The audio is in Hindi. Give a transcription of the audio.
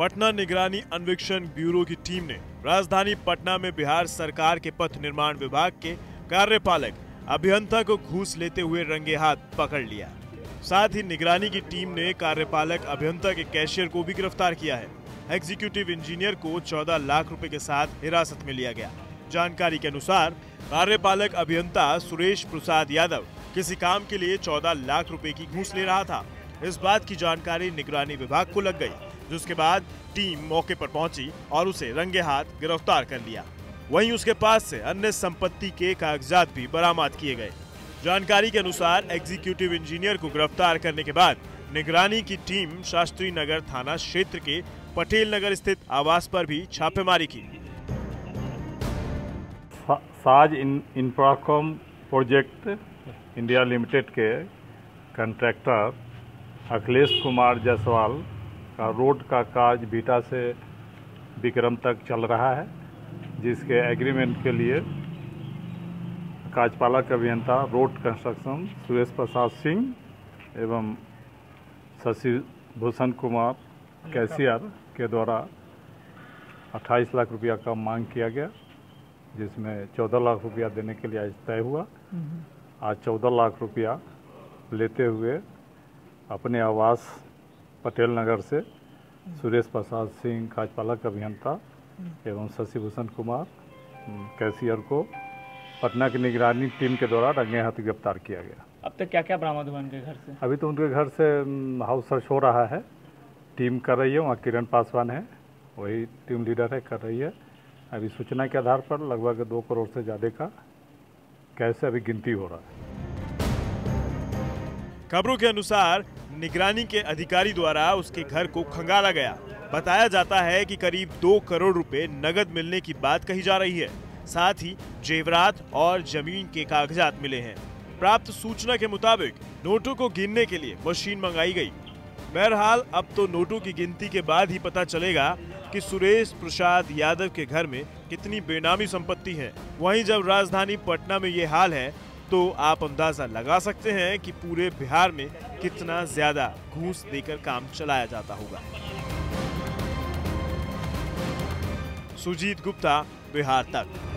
पटना निगरानी अन्वेषण ब्यूरो की टीम ने राजधानी पटना में बिहार सरकार के पथ निर्माण विभाग के कार्यपालक अभियंता को घूस लेते हुए रंगे हाथ पकड़ लिया। साथ ही निगरानी की टीम ने कार्यपालक अभियंता के कैशियर को भी गिरफ़्तार किया है। एग्जीक्यूटिव इंजीनियर को 14 लाख रुपए के साथ हिरासत में लिया गया। जानकारी के अनुसार कार्यपालक अभियंता सुरेश प्रसाद यादव किसी काम के लिए 14 लाख रुपए की घूस ले रहा था। इस बात की जानकारी निगरानी विभाग को लग गई। जिसके बाद टीम मौके पर पहुँची और उसे रंगे हाथ गिरफ़्तार कर लिया। वहीं उसके पास से अन्य संपत्ति के कागजात भी बरामद किए गए। जानकारी के अनुसार एग्जीक्यूटिव इंजीनियर को गिरफ़्तार करने के बाद निगरानी की टीम शास्त्री नगर थाना क्षेत्र के पटेल नगर स्थित आवास पर भी छापेमारी की। Saj in project India limited के कंट्रैक्टर अखिलेश कुमार जायसवाल का रोड का कार्य बीटा से विक्रम तक चल रहा है जिसके एग्रीमेंट के लिए कार्यपालक अभियंता रोड कंस्ट्रक्शन सुरेश प्रसाद सिंह एवं शशि भूषण कुमार कैशियर के द्वारा 28 लाख रुपया का मांग किया गया जिसमें 14 लाख रुपया देने के लिए आज तय हुआ। आज 14 लाख रुपया लेते हुए अपने आवास पटेल नगर से सुरेश प्रसाद सिंह कार्यपालक अभियंता एवं शशिभूषण कुमार कैशियर को पटना की निगरानी टीम के द्वारा रंगे हाथ गिरफ़्तार किया गया। अब तक क्या क्या बरामद हुआ उनके घर से? अभी तो उनके घर से हाउस सर्च हो रहा है। टीम कर रही है वहाँ किरण पासवान है वही टीम लीडर है कर रही है। अभी सूचना के आधार पर लगभग दो करोड़ से ज़्यादा का कैसे अभी गिनती हो रहा है। खबरों के अनुसार निगरानी के अधिकारी द्वारा उसके घर को खंगाला गया। बताया जाता है कि करीब दो करोड़ रुपए नगद मिलने की बात कही जा रही है। साथ ही जेवरात और ज़मीन के कागजात मिले हैं। प्राप्त सूचना के मुताबिक नोटों को गिनने के लिए मशीन मंगाई गई। बहरहाल, अब तो नोटों की गिनती के बाद ही पता चलेगा कि सुरेश प्रसाद यादव के घर में कितनी बेनामी संपत्ति है। वहीं जब राजधानी पटना में ये हाल है तो आप अंदाज़ा लगा सकते हैं कि पूरे बिहार में कितना ज़्यादा घूस देकर काम चलाया जाता होगा। सुजीत गुप्ता, बिहार तक।